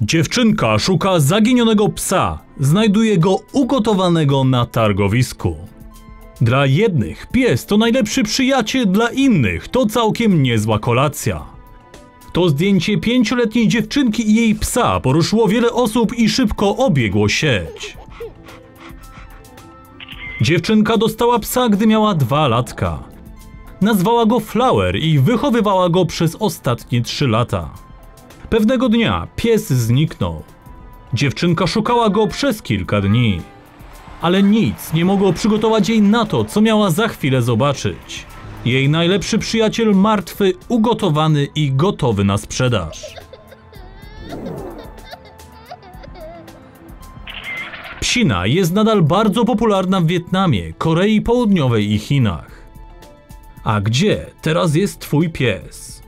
Dziewczynka szuka zaginionego psa. Znajduje go ugotowanego na targowisku. Dla jednych pies to najlepszy przyjaciel, dla innych to całkiem niezła kolacja. To zdjęcie pięcioletniej dziewczynki i jej psa poruszyło wiele osób i szybko obiegło sieć. Dziewczynka dostała psa, gdy miała dwa latka. Nazwała go Flower i wychowywała go przez ostatnie trzy lata. Pewnego dnia pies zniknął. Dziewczynka szukała go przez kilka dni. Ale nic nie mogło przygotować jej na to, co miała za chwilę zobaczyć. Jej najlepszy przyjaciel martwy, ugotowany i gotowy na sprzedaż. Psina jest nadal bardzo popularna w Wietnamie, Korei Południowej i Chinach. A gdzie teraz jest twój pies?